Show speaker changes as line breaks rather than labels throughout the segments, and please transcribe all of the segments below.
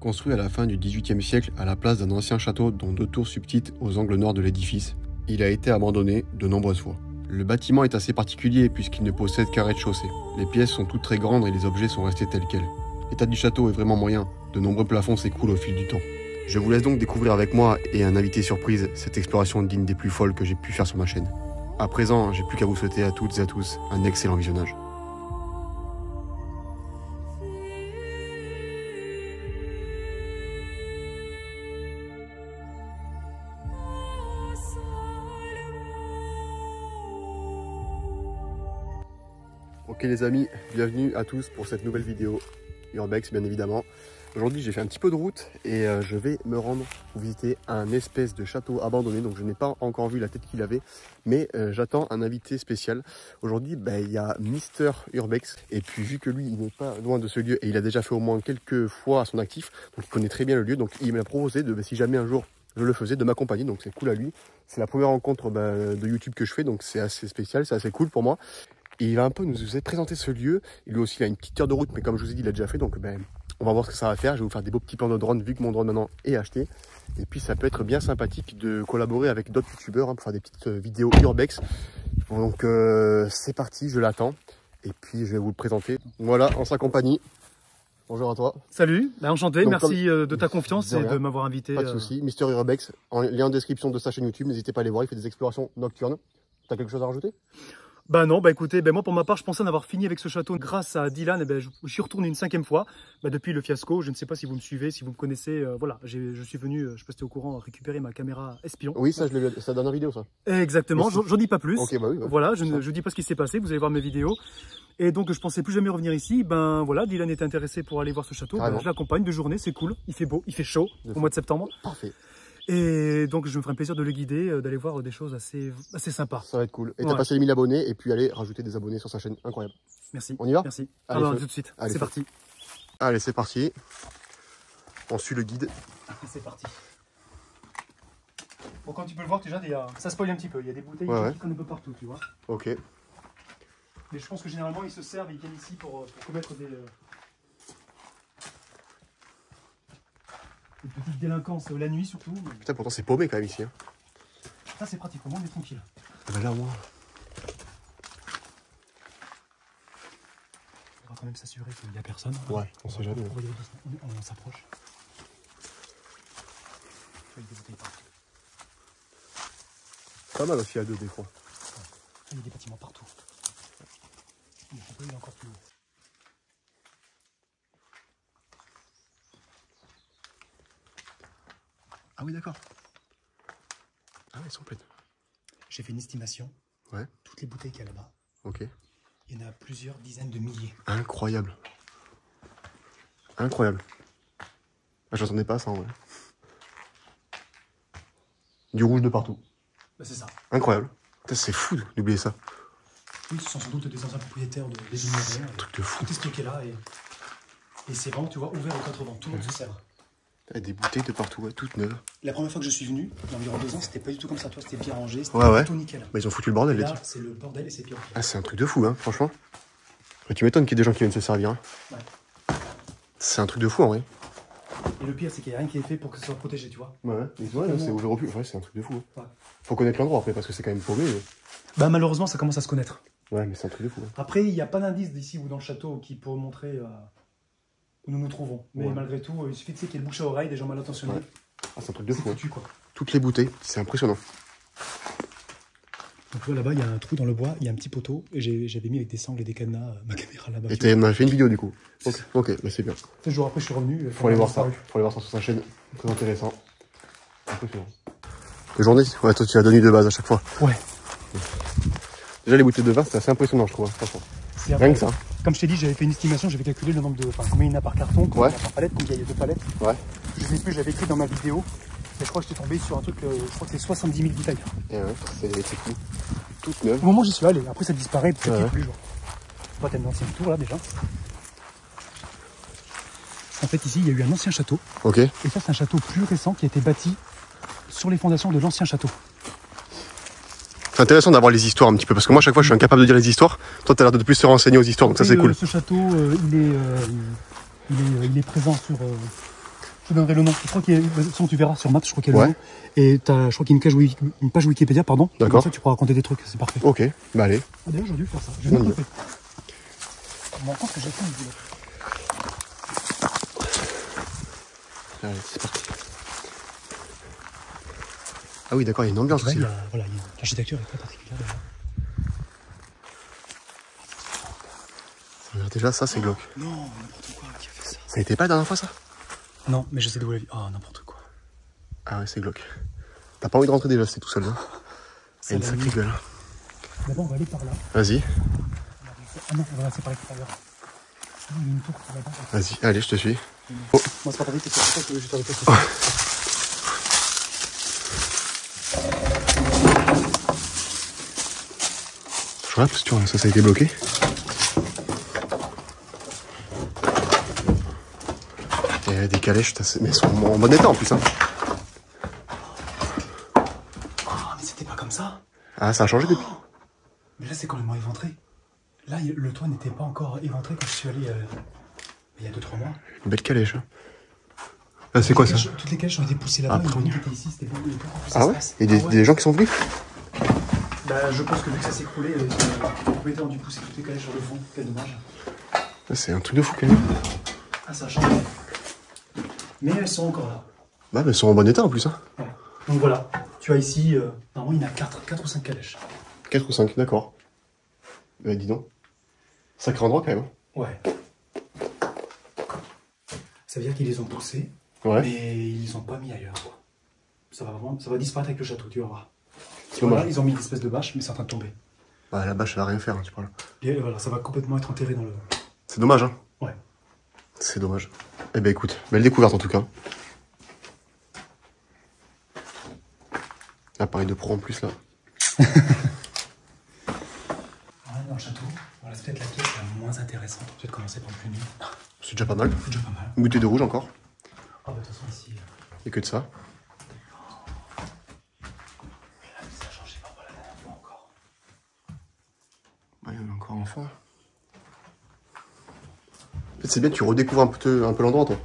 Construit à la fin du XVIIIe siècle à la place d'un ancien château dont deux tours subsistent aux angles nord de l'édifice, il a été abandonné de nombreuses fois. Le bâtiment est assez particulier puisqu'il ne possède qu'un rez-de-chaussée. Les pièces sont toutes très grandes et les objets sont restés tels quels. L'état du château est vraiment moyen, de nombreux plafonds s'écoulent au fil du temps. Je vous laisse donc découvrir avec moi et un invité surprise cette exploration digne des plus folles que j'ai pu faire sur ma chaîne. À présent, j'ai plus qu'à vous souhaiter à toutes et à tous un excellent visionnage. Ok les amis, bienvenue à tous pour cette nouvelle vidéo Urbex bien évidemment. Aujourd'hui j'ai fait un petit peu de route et euh, je vais me rendre visiter un espèce de château abandonné. Donc je n'ai pas encore vu la tête qu'il avait, mais euh, j'attends un invité spécial. Aujourd'hui ben, il y a Mister Urbex et puis vu que lui il n'est pas loin de ce lieu et il a déjà fait au moins quelques fois son actif, donc il connaît très bien le lieu. Donc il m'a proposé de ben, si jamais un jour je le faisais de m'accompagner, donc c'est cool à lui. C'est la première rencontre ben, de YouTube que je fais, donc c'est assez spécial, c'est assez cool pour moi. Et il va un peu nous présenter ce lieu. Lui aussi, il a une petite heure de route, mais comme je vous ai dit, il a déjà fait. Donc, ben, on va voir ce que ça va faire. Je vais vous faire des beaux petits plans de drone, vu que mon drone maintenant est acheté. Et puis, ça peut être bien sympathique de collaborer avec d'autres youtubeurs hein, pour faire des petites euh, vidéos urbex. Donc, euh, c'est parti, je l'attends. Et puis, je vais vous le présenter. Voilà, en sa compagnie. Bonjour à toi.
Salut, bah, enchanté, Donc, merci comme... de ta confiance de et de m'avoir invité.
Pas de soucis, Mister Urbex, en lien en description de sa chaîne YouTube, n'hésitez pas à aller voir, il fait des explorations nocturnes. T'as quelque chose à rajouter?
Bah non, bah écoutez, bah moi pour ma part, je pensais en avoir fini avec ce château grâce à Dylan. Et ben, je, je suis retourné une cinquième fois bah, depuis le fiasco. Je ne sais pas si vous me suivez, si vous me connaissez. Euh, voilà, je suis venu, euh, je sais pas au courant, récupérer ma caméra espion.
Oui, ça, je l'ai vu. C'est la dernière vidéo, ça.
Exactement, j'en dis pas plus.
Ok, bah oui, ouais.
Voilà, je ne je dis pas ce qui s'est passé. Vous allez voir mes vidéos. Et donc, je pensais plus jamais revenir ici. Ben voilà, Dylan était intéressé pour aller voir ce château. Ben, je l'accompagne de journée, c'est cool. Il fait beau, il fait chaud au mois de septembre.
Parfait.
Et donc, je me ferai un plaisir de le guider, euh, d'aller voir des choses assez, assez sympas.
Ça va être cool. Et ouais. t'as passé les 1000 abonnés et puis aller rajouter des abonnés sur sa chaîne. Incroyable.
Merci.
On y va
Merci.
Allez,
Alors, tout de suite. C'est parti.
Allez, c'est parti. On suit le guide.
C'est parti. Bon, quand tu peux le voir, déjà, a... ça spoil un petit peu. Il y a des bouteilles
ouais,
ouais. un peu partout, tu vois.
Ok.
Mais je pense que généralement, ils se servent, ils viennent ici pour, pour commettre des... Une petite délinquance la nuit surtout.
Putain, pourtant c'est paumé quand même ici. Hein.
Ça c'est pratique, au moins on est tranquille.
Ah bah là, moi.
On va quand même s'assurer qu'il n'y a personne.
Ouais, on sait jamais.
On, on, on s'approche.
Pas mal aussi à deux des fois.
Ouais. Il y a des bâtiments partout. Il est encore plus haut.
Ah oui, d'accord. Ah ouais, elles sont pleines.
J'ai fait une estimation.
Ouais.
Toutes les bouteilles qu'il y a là-bas.
Ok.
Il y en a plusieurs dizaines de milliers.
Incroyable. Incroyable. Ah, je n'attendais pas ça en vrai. Du rouge de partout.
Bah, c'est ça.
Incroyable. C'est fou d'oublier ça.
Oui, ce sont sans doute des anciens propriétaires de, des.
Un truc de fou.
Tout est stocké là et, et c'est vraiment, tu vois, ouvert aux quatre vents. Tout le monde se sert.
Des bouteilles de partout, ouais, toutes neuves.
La première fois que je suis venu, il y a environ deux ans, c'était pas du tout comme ça. Toi, c'était bien rangé, c'était
ouais, ouais.
tout nickel.
Bah, ils ont foutu le bordel,
et là. c'est le bordel et c'est pire.
Ah, c'est un truc de fou, hein, franchement. Tu m'étonnes qu'il y ait des gens qui viennent se servir. Hein.
Ouais.
C'est un truc de fou, en vrai.
Et le pire, c'est qu'il n'y a rien qui est fait pour que ce soit protégé, tu vois.
Ouais, ouais, ouais c'est ouvert au. Ouais, c'est un truc de fou. Hein. Ouais. Faut connaître l'endroit après, parce que c'est quand même paumé. Mais...
Bah, malheureusement, ça commence à se connaître.
Ouais, mais c'est un truc de fou. Hein.
Après, il n'y a pas d'indice d'ici ou dans le château qui pour montrer. Euh nous nous trouvons. Mais ouais. malgré tout, il suffit de qu'il y ait le bouche à oreille, des gens mal intentionnés.
Ouais. Ah, c'est un truc de fou.
Foutu, quoi.
Toutes les bouteilles, c'est impressionnant.
Donc là, là-bas, il y a un trou dans le bois, il y a un petit poteau, et j'avais mis avec des sangles et des cadenas euh, ma caméra là-bas.
Et tu as fait une vidéo du coup Ok, ok, mais c'est bien.
Deux jours après, je suis revenu.
Faut aller voir ça. Faut aller voir ça sur sa chaîne. Très intéressant. Impressionnant. Les journées, ouais, toi tu as donné de base à chaque fois.
Ouais.
Déjà les bouteilles de vin, c'est assez impressionnant, je trouve, hein, franchement. Rien que ça.
Comme je t'ai dit, j'avais fait une estimation, j'avais calculé le nombre de. Enfin, combien il y en a par carton, combien
ouais.
il y en a par palette, combien il y a de palettes.
Ouais.
Je sais plus, j'avais écrit dans ma vidéo. Et je crois que j'étais tombé sur un truc, euh, je crois que c'est 70 000 bouteilles.
Et ouais, c'est fou. Toutes neuves.
Au moment où j'y suis allé, après ça disparaît, petit ouais. plus, genre. Pas tellement ancien tour là déjà. En fait, ici, il y a eu un ancien château.
Ok.
Et ça, c'est un château plus récent qui a été bâti sur les fondations de l'ancien château.
C'est intéressant d'avoir les histoires un petit peu, parce que moi, à chaque fois, je suis incapable de dire les histoires. Toi, tu as l'air de plus te renseigner aux histoires, donc ça, c'est cool.
Ce château, euh, il, est, euh, il, est, il, est, présent sur, euh, te donnerai le nom. Je crois qu'il tu verras sur Maps, je crois qu'il y a
Ouais.
le nom. Et t'as, je crois qu'il y a une, Wiki- une page Wikipédia, pardon.
D'accord.
Comme ça, tu pourras raconter des trucs, c'est parfait.
Ok, bah allez.
Ah, d'ailleurs, j'aurais dû faire ça. J'ai
On
même
y
pas fait. Je me rends compte que j'ai.
Allez, c'est parti. Ah oui, d'accord, il y a une ambiance aussi.
voilà, l'architecture est très particulière. Déjà.
Ça, c'est glauque.
Non, n'importe quoi, qui a fait ça
Ça n'était pas la dernière fois, ça?
Non, mais j'essaie de vous la vie. Oh, n'importe quoi.
Ah ouais, c'est glauque. T'as pas envie de rentrer déjà, c'est tout seul, non? A une sacrée gueule.
D'abord, on va aller par là.
Vas-y,
Ah non, on va passer par l'extérieur. Non, il y a une tour qui va là-bas.
vas-y, allez, je te suis.
Moi, c'est pas vie, c'est pour ça que je fait ça.
Je regarde parce que ça, ça a été bloqué. A des calèches, putain, mais elles sont en bon état en plus. Hein.
Ah, mais c'était pas comme ça.
Ah, ça a changé depuis.
Mais là, c'est complètement éventré. Là, le toit n'était pas encore éventré quand je suis allé euh, il y a 2-3 mois.
Une belle calèche. hein. Ah, c'est quoi ça
Toutes les caches- Toutes les caches ont été poussées là-bas.
Après,
et ici, c'était
Ah ouais
d'espace.
Il y a des,
Ah ouais.
des gens qui sont venus
Bah, je pense que vu que ça s'est écroulé, euh, les propriétaires ont dû pousser toutes les calèches sur le fond. Quel dommage.
Ah, C'est un truc de fou quand même.
Ah, ça a changé. Mais elles sont encore là.
Bah, mais elles sont en bon état en plus. Hein.
Donc voilà, tu as ici, euh, normalement, il y en a 4, 4 ou 5 calèches.
4 ou 5, d'accord. Bah, dis donc. Sacré endroit quand même. hein.
Ouais. Ça veut dire qu'ils les ont poussés,
Ouais,
mais ils les ont pas mis ailleurs. quoi. Ça va vraiment, ça va disparaître avec le château, tu vas voir.
c'est
Voilà, ils ont mis une espèce de bâche, mais c'est en train de tomber.
Bah, la bâche, ça va rien faire, hein, tu parles.
Et voilà, ça va complètement être enterré dans le.
C'est dommage, hein.
Ouais.
C'est dommage. Eh ben écoute, belle découverte en tout cas. Appareil de pro en plus là.
Dans le château. Voilà, c'est peut-être la pièce la moins intéressante. Peut-être commencer par le plus nul.
C'est déjà pas mal.
C'est déjà pas mal.
Une bouteille de rouge encore.
Ah, bah, de toute façon, ici. euh,
Et que de ça.
mais là, ça a changé par rapport à la dernière fois encore.
Ouais, il y en a encore en fond. En fait, c'est bien, tu redécouvres un peu, un peu l'endroit toi.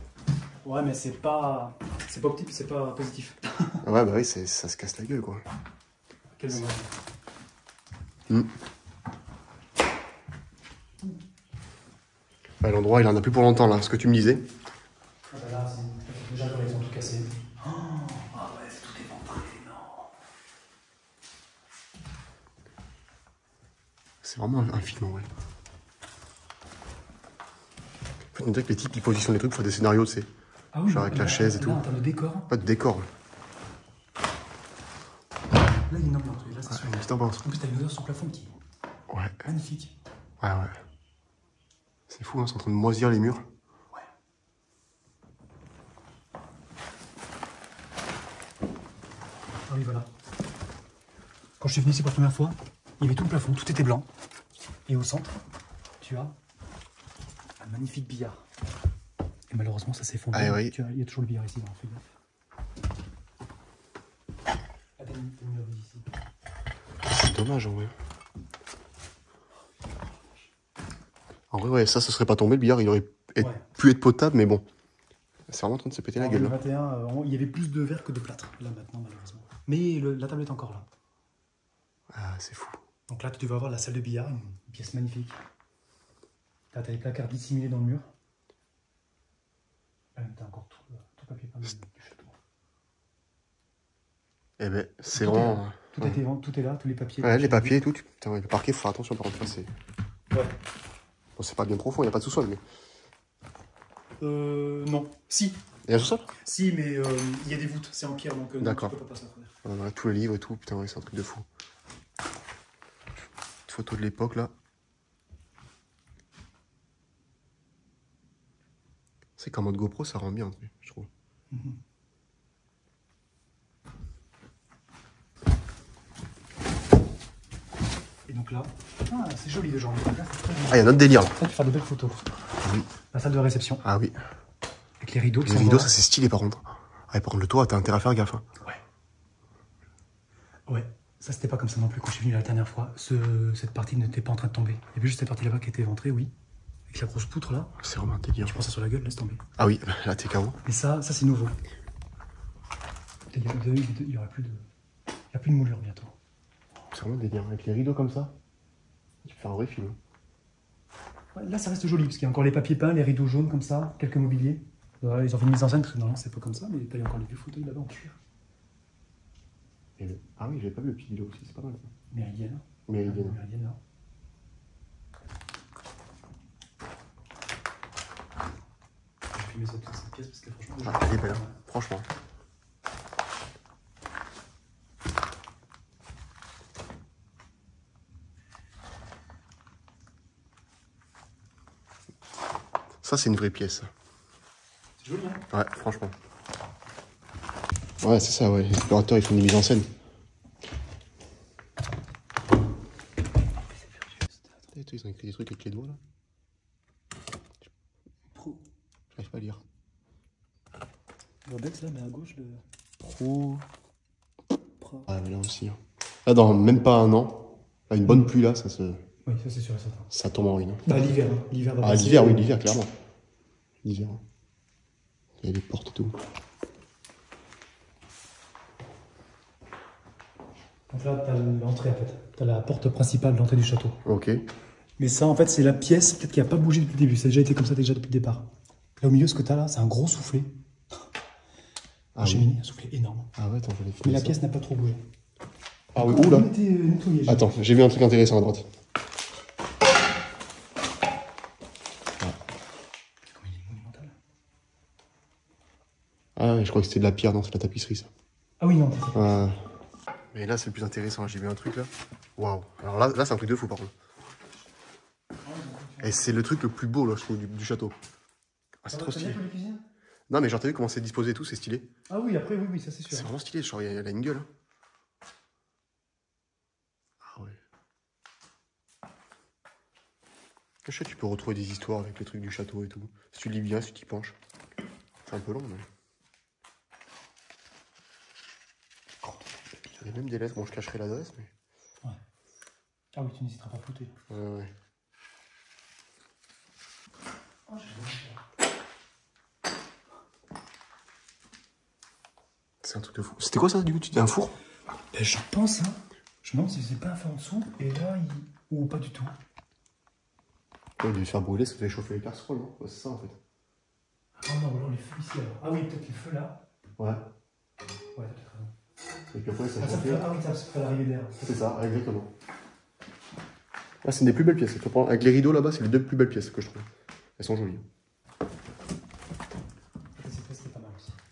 Ouais, mais c'est pas. C'est pas optique, c'est pas positif.
Ouais, bah oui, ça se casse la gueule quoi.
Quel dommage.
Ouais, l'endroit, il en a plus pour longtemps là, ce que tu me disais.
Ah bah là, c'est déjà quand ils ont tout cassé. Oh, ah ouais, c'est tout éventré, non.
C'est vraiment un, film en vrai. En fait, on dirait que les types qui positionnent les trucs font des scénarios, tu sais.
Ah oui,
Genre avec la chaise et tout.
Termes de décor,
Pas de décor.
là, il y a une ambiance. Là, c'est sûr.
Une petite ambiance.
En plus, t'as une odeur sur le plafond qui
Ouais,
est magnifique.
ouais, ouais. C'est fou, hein, c'est en train de moisir les murs.
Ouais. Ah oui, voilà. Quand je suis venu ici pour la première fois, il y avait tout le plafond, tout était blanc. Et au centre, tu as un magnifique billard. Et malheureusement, ça s'est effondré.
Ah oui.
Il y a toujours le billard ici, dans fais gaffe. Ah, t'as ici.
C'est dommage en vrai. En vrai, ouais, ça, ça serait pas tombé, le billard, il aurait être-
Ouais.
pu être potable, mais bon. C'est vraiment en train de se péter la gueule. là.
2021, euh, on- il y avait plus de verre que de plâtre, là maintenant, malheureusement. Mais le- la table est encore là.
Ah, c'est fou.
Donc là, tu vas voir la salle de billard, une pièce magnifique. T'as les placards dissimulés dans le mur. Euh, T'as encore tout, euh, tout papier peint du château.
Eh ben, c'est
Tout est
vraiment.
Tout, vendu, tout est là, tous les papiers.
Ouais, les papiers et tout. Putain, ouais, le parquet, faut faire attention par contre. c'est
Ouais.
bon, c'est pas bien profond, il n'y a pas de sous-sol, mais.
Euh, non. Si,
Il y a un sous-sol?
Si, mais euh, il y a des voûtes, c'est en pierre, donc euh, non,
D'accord.
tu peux pas passer à travers.
Voilà, Tous les livres et tout, putain, ouais, c'est un truc de fou. Petite photo de l'époque là. C'est qu'en mode GoPro, ça rend bien, je trouve.
Et donc là, ah, c'est joli de joli.
Ah, il y a un autre délire là.
Ça, tu fais des belles photos.
Oui.
La salle de réception,
Ah oui.
avec les rideaux qui
Les rideaux, ça c'est stylé par contre. Ouais, par contre, le toit, t'as intérêt à faire gaffe. hein.
Ouais. Ouais. Ça, c'était pas comme ça non plus quand je suis venu la dernière fois. Ce- cette partie n'était pas en train de tomber. Il y avait juste cette partie là-bas qui était éventrée, oui. Avec la grosse poutre là.
C'est vraiment un délire.
Tu prends ça sur la gueule, laisse tomber.
Ah oui, là t'es KO.
Mais ça, ça c'est nouveau. Il y, a- il y aura plus de. Il y a plus de moulure bientôt.
C'est vraiment délire. Avec les rideaux comme ça, tu peux faire un vrai film.
Ouais, Là, ça reste joli parce qu'il y a encore les papiers peints, les rideaux jaunes comme ça, quelques mobiliers. Ils ont fait une mise en scène parce que normalement c'est pas comme ça, mais t'as encore les vieux fauteuils là-bas en cuir.
Le- Ah oui, j'avais pas vu le petit aussi, c'est pas mal. ça.
Méridienne.
Méridienne.
Méridienne là. Filmé cette, cette pièce parce que franchement.
Ah, elle est belle, hein. franchement. Ça, c'est une vraie pièce.
C'est joli hein
Ouais, franchement. Ouais, c'est ça, ouais. Les explorateurs, ils font des mises en scène. Ils ont écrit des trucs avec les doigts, là.
Pro.
J'arrive pas à lire.
Robex là, mais à gauche le.
Pro.
Pro.
Ah, mais là aussi. hein. Là, dans même pas un an, là, une bonne pluie, là, ça, se...
Oui, ça c'est sûr et certain.
ça tombe en ruine. hein.
Bah l'hiver, hein. l'hiver va
Ah, l'hiver, oui, l'hiver, clairement. L'hiver. hein. Il y a des portes et tout.
Donc là, t'as l'entrée en fait. T'as la porte principale, l'entrée du château.
Ok.
Mais ça, en fait, c'est la pièce peut-être qui a pas bougé depuis le début. Ça a déjà été comme ça déjà depuis le départ. Là au milieu, ce que t'as là, c'est un gros soufflet.
Ah,
Un
oui.
cheminée, un soufflet énorme.
Ah ouais, attends, je vais
Mais la
ça.
pièce n'a pas trop bougé.
Ah oui, oula.
Euh, j'ai-
Attends, j'ai vu un truc intéressant à droite.
Comment il est monumental.
Ah ouais, je crois que c'était de la pierre, non, c'est de la tapisserie, ça.
Ah oui, non.
Mais là, c'est le plus intéressant. J'ai vu un truc là. Waouh. Alors là, là c'est un truc de fou, par contre. Et c'est le truc le plus beau, là, je trouve, du, du château. Ah, c'est trop stylé. Non, mais genre, t'as vu comment c'est disposé et tout, c'est stylé.
Ah oui, après, oui, oui, ça c'est sûr.
C'est vraiment stylé, genre, il y a- elle a une gueule. hein. Ah ouais. Je sais, tu peux retrouver des histoires avec les trucs du château et tout? Si tu lis bien, si tu t'y penches. C'est un peu long, mais. Oh, Il y a même des lettres, bon, je cacherai l'adresse, mais.
Ah oui, tu n'hésiteras pas à flouter.
Ouais, ouais.
Oh,
C'est un truc de fou. C'était quoi ça, du coup Tu dis un four?
Ben, je pense, hein. Je me demande si c'est pas un feu en dessous, et là, il... ou pas du tout.
Ouais, il devait faire brûler, ça fait chauffer les casseroles, non Ouais, C'est ça, en fait.
Ah non, alors les feux ici, alors. Ah oui, peut-être les feux là.
Ouais.
Ouais, t'as peut-être raison.
Et puis après, ça
Ah, ah oui, ça fait l'arrivée d'air.
C'est ça, exactement. Ah, c'est une des plus belles pièces. Avec les rideaux là-bas, c'est les deux plus belles pièces que je trouve. Elles sont jolies.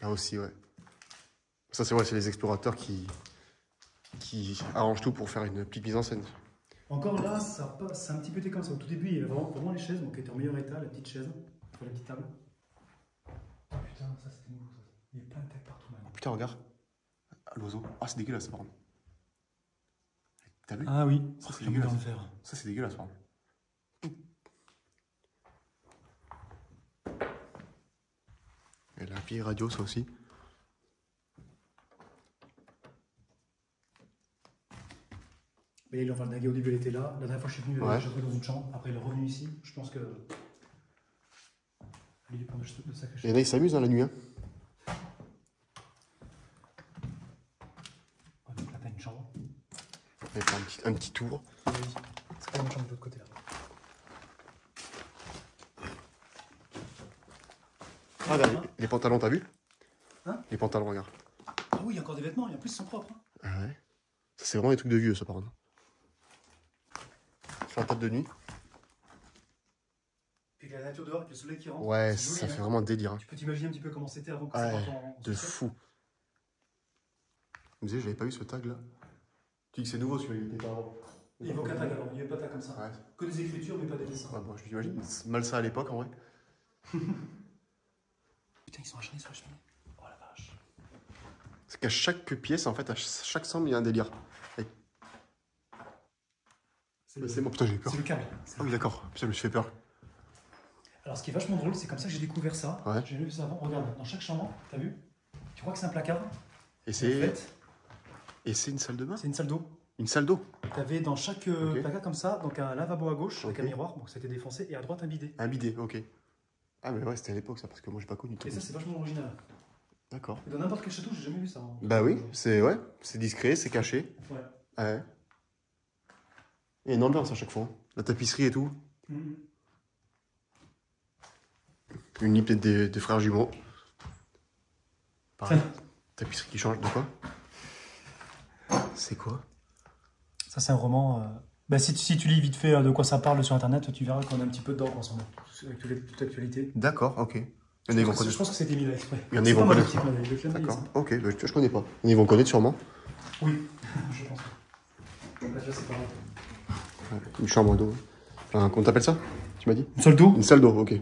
Là aussi, ouais. Ça, c'est vrai, c'est les explorateurs qui, qui arrangent tout pour faire une petite mise en scène.
Encore là, ça passe, c'est un petit peu été comme ça. Au tout début, il y avait vraiment, vraiment les chaises, donc qui étaient en meilleur état, la petite chaise, la petite table. Oh putain, ça c'était nouveau ça. Il y a plein de tags partout maintenant.
Putain, regarde. Ah, l'oiseau. Ah, c'est dégueulasse, par contre. T'as vu?
Ah oui,
Ça, c'est dégueulasse.
dans le verre.
Ça, c'est dégueulasse, par contre. Et la vieille radio, ça aussi.
Mais le Nagui, au début, il était là. La dernière fois, je suis venu,
Ouais.
dans une chambre. Après, il est revenu ici. Je pense que. Il est plein de, de sacrés
Il y en a, ils s'amusent dans la nuit. Hein.
Donc là, t'as une chambre.
On va faire un petit, un petit tour.
Oui, C'est pas une chambre de l'autre côté là.
Ah, là, les, les pantalons, t'as vu?
Hein?
Les pantalons, regarde.
Ah oui, il y a encore des vêtements, et en plus, ils sont propres. hein.
Ah ouais Ça, c'est vraiment des trucs de vieux, ça, par contre. Sur la table de nuit
Puis la nature dehors, avec le soleil qui rentre.
Ouais,
c'est joli,
ça
hein.
fait vraiment un délire. hein.
Tu peux t'imaginer un petit peu comment c'était avant que ça
Ouais,
parte en. en
de
sucette.
fou. Vous me disiez, j'avais pas vu ce tag là. Tu dis que c'est nouveau celui-là, il était pas avant.
Il n'y avait aucun tag avant, il n'y avait pas de tag comme ça.
Ouais.
Que des écritures, mais pas des dessins.
Ouais, bon, je m'imagine mal ça à l'époque en vrai.
Putain, ils sont acharnés sur la cheminée. Oh la vache.
C'est qu'à chaque pièce, en fait, à chaque chambre, il y a un délire.
C'est le,
C'est bon, putain, j'ai eu peur.
c'est le câble. C'est
Ah
le-
oui, d'accord. Putain, je me suis fait peur.
Alors, ce qui est vachement drôle, c'est comme ça que j'ai découvert ça.
Ouais.
J'ai vu ça avant. Regarde, dans chaque chambre, t'as vu? Tu crois que c'est un placard?
Et c'est et c'est une salle de bain?
C'est une salle d'eau.
Une salle d'eau
Tu avais dans chaque euh, placard comme ça, donc un lavabo à gauche avec
Ok.
un miroir, donc ça a été défoncé, et à droite un bidet.
Un bidet, ok. Ah, mais ouais, c'était à l'époque ça, parce que moi j'ai pas connu.
Et ça, c'est vachement original.
D'accord.
Dans n'importe quel château, j'ai jamais vu ça. hein.
Bah oui, c'est ouais, c'est discret, c'est caché.
Ouais.
Ouais. Il y a une ambiance à chaque fois. hein. La tapisserie et tout.
Mhm.
Une lit peut-être des, des frères jumeaux. Pareil. tapisserie qui change de quoi C'est quoi
Ça, c'est un roman. euh, Bah, si, tu- si tu lis vite fait euh, de quoi ça parle sur internet, tu verras qu'on est un petit peu dedans en ce moment, avec toute l'actualité.
D'accord, ok. Il y en a, ils
Je
vont
pense je pense que c'était mis là exprès.
Il y en a, ils vont connaître. D'accord, ok, bah, je, je connais pas. Il y en a, Ils vont connaître sûrement.
Oui, je pense. Là, c'est pas mal.
Ouais, Une chambre d'eau. Enfin, comment t'appelles ça Tu m'as dit?
Une seule d'eau
Une salle d'eau, ok.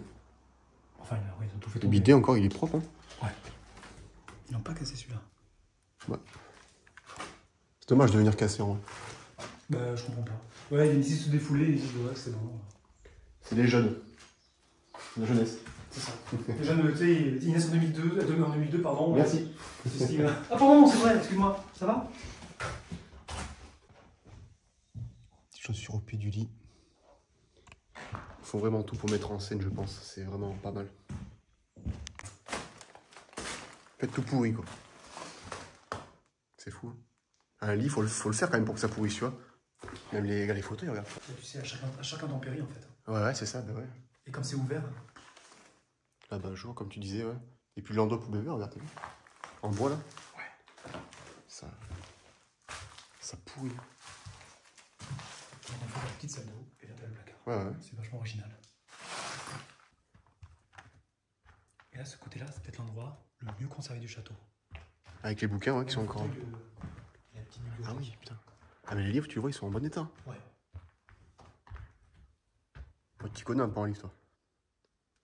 Enfin, oui, ils ont tout fait
Le
tomber.
bidet encore, il est propre. Hein.
Ils n'ont pas cassé celui-là.
C'est dommage de venir casser en vrai.
Bah, je comprends pas. Ouais, ils décident de se défouler, ils disent, ouais, c'est bon.
C'est les jeunes. La jeunesse.
C'est ça. Déjà, tu sais, ils naissent en 2002, euh, en 2002, pardon.
Merci.
Ah, pardon, c'est vrai, excuse-moi. Ça va?
Au pied du lit. Ils font vraiment tout pour mettre en scène, je pense. C'est vraiment pas mal. Faites tout pourri, quoi. C'est fou. Un lit, faut le, faut le faire quand même pour que ça pourrisse, tu vois. Même les, les fauteuils, regarde.
Tu sais, à chacun, à chacun en fait.
Ouais, ouais, c'est ça, bah ouais.
Et comme c'est ouvert,
Là, bah, jour, comme tu disais, ouais. Et puis l'endroit pour bébé, regarde, En bois, là
Ouais.
Ça. Ça pourrit.
Petite salle et là, t'as le placard.
Ouais, ouais.
C'est vachement original. Et là, ce côté-là, c'est peut-être l'endroit le mieux conservé du château.
Avec les bouquins, ouais, qui sont encore.
La petite bibliothèque.
Ah oui, putain. Ah, mais les livres, tu vois, ils sont en bon état.
Ouais.
Tu t'y connais un peu en livre, toi.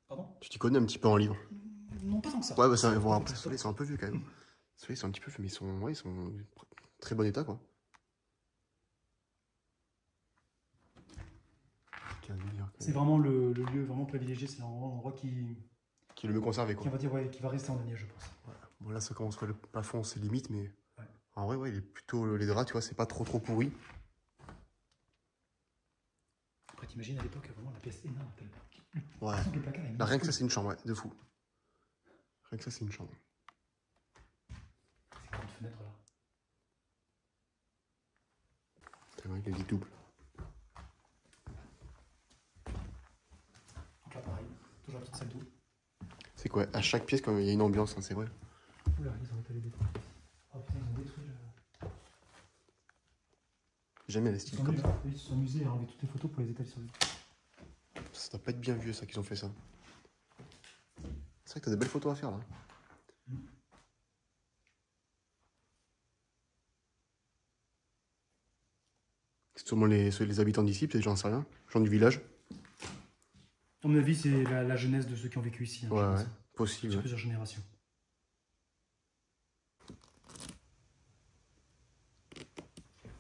Pardon?
Tu t'y connais un petit peu en livre.
Non, pas tant que ça.
Ouais, bah ça, bon, après, ceux-là, ils sont un peu vieux quand même. Ceux-là, ils sont un petit peu vieux, mais ils sont, ouais, ils sont très bon état, quoi. Quel délire, quand
C'est vraiment le, le lieu vraiment privilégié. C'est l'endroit qui,
Qui est le mieux conservé,
qui,
quoi.
on va dire, ouais, qui va rester en année, je pense.
Bon, là, ça commence, le plafond, c'est limite, mais.
Ouais.
En vrai, ouais, il est plutôt. Les draps, tu vois, c'est pas trop trop pourri.
Après, t'imagines à l'époque, vraiment la pièce énorme.
Ouais.
le placard
Là, rien que ça, c'est une chambre, ouais, de fou. Rien que ça, c'est une chambre.
C'est grande fenêtre là?
C'est vrai, il est double.
Donc là, pareil, toujours la petite salle d'eau.
C'est quoi? À chaque pièce, quand il y a une ambiance, hein, c'est vrai.
Oula, ils ont étalé des trucs. Oh putain, ils ont détruit le.
Jamais styles
sont
comme ça.
ils se sont amusés à enlever toutes les photos pour les étaler sur le.
Ça doit pas être bien vieux, ça, qu'ils ont fait ça. C'est vrai que t'as des belles photos à faire, là. C'est sûrement les, les habitants d'ici, peut-être, j'en sais rien. Gens du village.
À mon avis, c'est la, la jeunesse de ceux qui ont vécu ici. hein,
Ouais, ouais. Possible.
Sur plusieurs générations.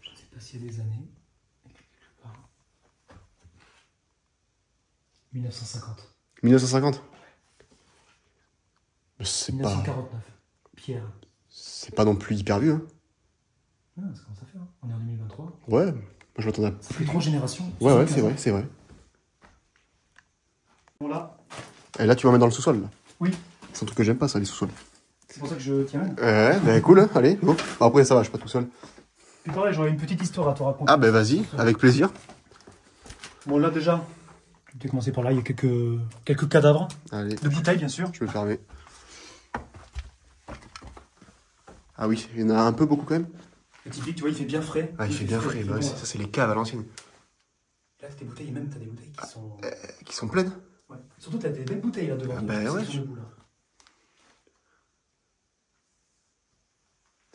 Je ne sais pas s'il y a des années. Quelque part. 1950.
1950 Mais C'est pas,
1949. Pierre.
c'est pas non plus hyper vieux. Hein.
Ah, ça commence à faire. hein. On est en 2023.
Ouais, je m'attendais à.
Ça fait trois générations.
Ouais, ouais,
75
c'est vrai, c'est vrai.
Bon, là,
Et là, tu vas mettre dans le sous-sol, là.
Oui.
C'est un truc que j'aime pas, ça, les sous-sols.
c'est pour ça que je tiens.
Ouais, bah cool, hein, allez, go. Après, ça va, je suis pas tout seul.
Puis pareil, j'aurais une petite histoire à te raconter.
Ah, bah vas-y, avec plaisir.
Bon, là déjà, je vais commencer par là. Il y a quelques, quelques cadavres.
Allez,
De bouteilles, bien sûr.
je vais fermer. Ah oui, il y en a un peu beaucoup quand même.
Le typique, tu vois, il fait bien frais.
Ah, il fait bien frais, bah ouais, ça c'est les caves à l'ancienne.
Là, tes bouteilles, même, t'as des bouteilles qui sont.
Euh, qui sont pleines.
Surtout, t'as des belles bouteilles là devant.
Ah bah ouais, je-.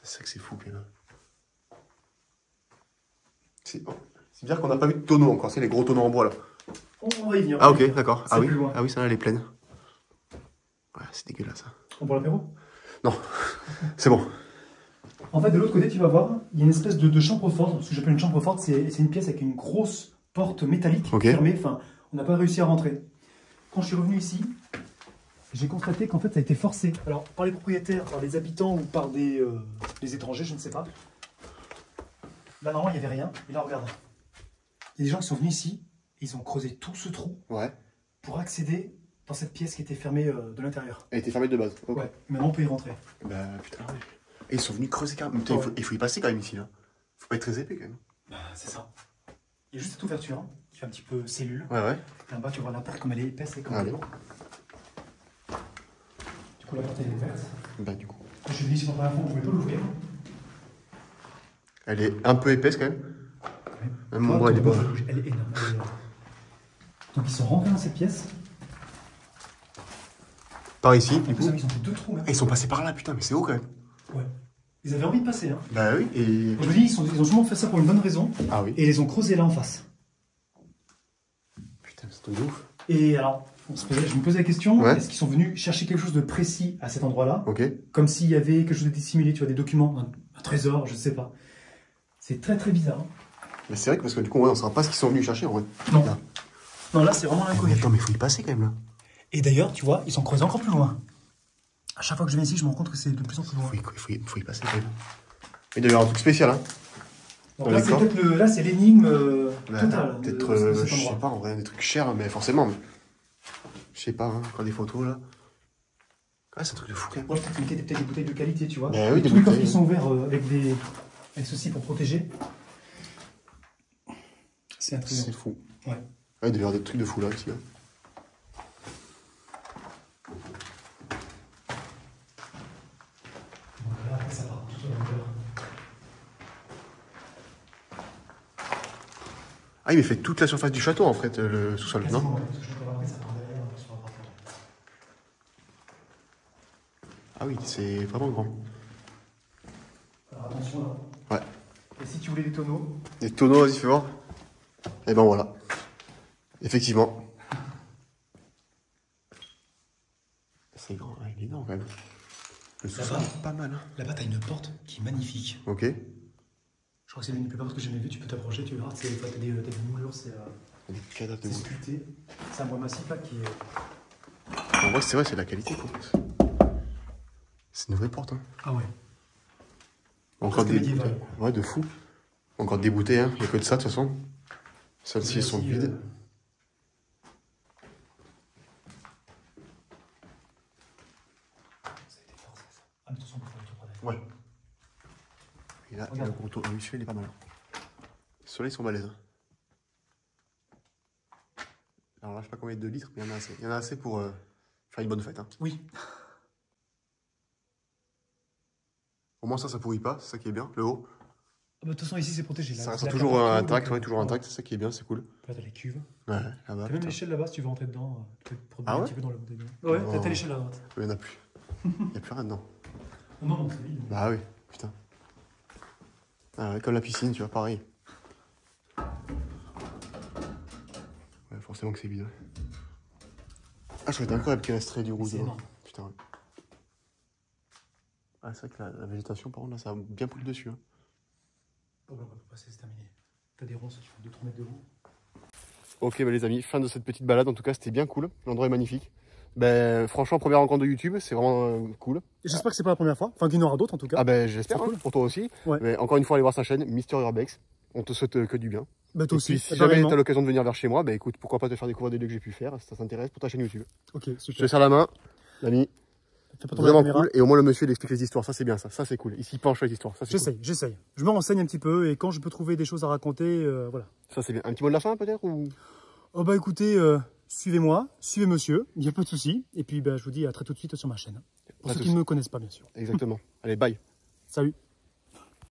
C'est ça que c'est fou même. C'est oh, c'est bizarre qu'on n'a pas vu de tonneau encore, c'est les gros tonneaux en bois là.
On va y venir.
Ah ok, d'accord. Ah oui, ah oui, ça là, elle est pleine. Ouais, c'est dégueulasse.
On prend l'apéro?
C'est bon.
En fait, de l'autre côté, tu vas voir, il y a une espèce de, de chambre forte. Ce que j'appelle une chambre forte, c'est une pièce avec une grosse porte métallique fermée. Enfin, on n'a pas réussi à rentrer. Quand je suis revenu ici, j'ai constaté qu'en fait, ça a été forcé. Alors, par les propriétaires, par les habitants ou par des, euh, des étrangers, je ne sais pas. Là, normalement, il n'y avait rien. Et là, regarde. Il y a des gens qui sont venus ici et ils ont creusé tout ce trou
Ouais.
pour accéder dans cette pièce qui était fermée euh, de l'intérieur.
Elle était fermée de base. Ok.
Ouais. Maintenant, on peut y rentrer.
Bah putain, ouais. Et ils sont venus creuser quand même. Putain, il, faut, il faut y passer quand même ici, là. Faut pas être très épais quand même.
Bah, c'est ça. Il y a juste cette ouverture hein, un petit peu cellule.
Ouais, ouais.
Et en bas, tu vois la porte comme elle est épaisse et comme elle est lourde. Du coup, la porte elle est ouverte.
Bah du coup.
Quand je suis venu ici pour la première fois, on pouvait pas l'ouvrir.
Elle est un peu épaisse quand même. Même mon bras, il est pas.
Elle est énorme. elle est énorme. Donc, ils sont rentrés dans cette pièce.
Par ici, du coup.
ils ont fait deux trous.
Ils sont passés par là, putain, mais c'est haut quand même.
Ouais. Ils avaient envie de passer. Hein.
Bah oui, et.
Je vous dis, ils, sont- ils ont sûrement fait ça pour une bonne raison.
Ah oui.
Et ils les ont creusés là en face.
C'est un ouf.
Et alors, on se posait- je me posais la question
Ouais.
est-ce qu'ils sont venus chercher quelque chose de précis à cet endroit-là
Ok.
Comme s'il y avait quelque chose de dissimulé, tu vois, des documents, un, un trésor, je sais pas. C'est très très bizarre. hein.
Mais c'est vrai que parce que du coup, ouais, on saura pas ce qu'ils sont venus chercher en vrai.
Non.
Là.
Non, là, c'est vraiment
Mais
l'inconnu.
attends, mais faut y passer quand même là.
Et d'ailleurs, tu vois, ils sont creusés encore plus loin. À chaque fois que je viens ici, je me rends compte que c'est de plus en plus loin.
Faut y, faut y- faut y passer quand même. Et d'ailleurs, un truc spécial, hein.
Donc là, c'est peut-être le- là, c'est l'énigme euh,
Bah,
totale. de-
Peut-être, euh, je sais pas, en vrai, des trucs chers, mais forcément. Mais... Je sais pas, hein, encore des photos là. Ah, c'est un truc de fou quand même.
Moi, je pense peut-être des bouteilles de qualité, tu vois.
Bah oui, des
Tous les coffres
bouteilles.
qui sont ouverts euh, avec des avec ceci pour protéger. C'est un trésor.
C'est fou.
Ouais.
Ouais, il doit y avoir des trucs de fou là aussi. hein.
Donc là, après, ça part tout à l'intérieur.
Ah, il fait toute la surface du château en fait, le sous-sol, non
euh.
Ah oui, c'est vraiment grand.
Alors attention là.
Ouais.
Et si tu voulais des tonneaux,
Des tonneaux, vas-y, fais voir. Et ben voilà. Effectivement. C'est grand, il est énorme quand même. Le sous-sol est pas mal. Hein.
là-bas, t'as une porte qui est magnifique.
Ok.
Je crois que c'est l'une des plus que j'ai jamais vues. Tu peux t'approcher, tu verras. T'as des, t'as des moulures, c'est euh,
Des cadavres de
c'est
bouteilles.
sculpté. C'est un bois massif là qui est.
En vrai, c'est vrai, c'est la qualité quoi. C'est une vraie porte. Hein.
Ah ouais.
Encore des
médiéval.
Ouais, de fou. Encore des bouteilles, hein. il n'y a que de ça de toute façon. Celles-ci elles sont
Aussi,
vides.
euh, Ça a été fort, ça, ça. Ah, mais attention, on peut faire le tour par derrière.
Ouais. Et là,
Regarde.
le gros tour. Ah oui, celui-là, il est pas mal. Ceux-là, ils sont balèzes. hein. Alors là, je sais pas combien de litres, mais il y en a assez. Il y en a assez pour euh, faire une bonne fête. hein.
Oui.
Au moins, ça, ça pourrit pas. C'est ça qui est bien. Le haut,
Ah bah, De toute façon, ici, c'est protégé. Là.
ça reste toujours intact. Ouais, toujours
euh,
intact. C'est ça qui est bien, c'est cool.
Là, t'as les cuves.
Ouais, là-bas.
T'as même l'échelle là-bas si tu veux rentrer dedans. euh, peut-être pour te
Ah
baigner un
ouais
petit peu dans bouteille. Ouais,
Oh.
t'as t'as l'échelle à droite.
Il y en a plus. Il n'y a plus rien dedans.
Non, non, c'est vide.
Bah oui, putain. Ah comme la piscine, tu vois, pareil. Ouais, forcément que c'est vide. Ah, je trouvais incroyable qu'il resterait du rouge.
Énorme.
Putain, ouais. Ah, c'est vrai que la, la végétation, par contre, là, ça a bien pris le dessus. hein.
Oh, bah, on va pas passer, c'est terminé. T'as des ronces qui font 2-3 mètres de haut.
Ok, bah, les amis, fin de cette petite balade. En tout cas, c'était bien cool. L'endroit est magnifique. Ben, franchement, première rencontre de YouTube, c'est vraiment euh, cool.
J'espère que c'est pas la première fois. Enfin, qu'il y en aura d'autres en tout cas.
Ah, ben, j'espère,
C'est cool.
hein, pour toi aussi.
Ouais.
Mais encore une fois, allez voir sa chaîne, Mister Urbex. On te souhaite euh, que du bien.
bah,
Et
toi
puis,
aussi.
si jamais
pareillement.
tu as l'occasion de venir vers chez moi, bah écoute, pourquoi pas te faire découvrir des lieux que j'ai pu faire, si ça t'intéresse pour ta chaîne YouTube.
Ok,
Je te
super.
serre la main, l'ami, vraiment cool. Et au moins le monsieur il explique les histoires, ça c'est bien ça, ça c'est cool. Il s'y penche les histoires, ça c'est cool.
J'essaye, j'essaye. Je me renseigne un petit peu et quand je peux trouver des choses à raconter, euh, voilà.
Ça c'est bien. Un petit mot de la fin peut-être ou...
Oh bah écoutez, euh, suivez-moi, suivez monsieur, il n'y a pas de souci. Et puis bah, je vous dis à très tout de suite sur ma chaîne. Pour ceux qui ne me connaissent pas bien sûr.
Exactement. Allez, bye.
Salut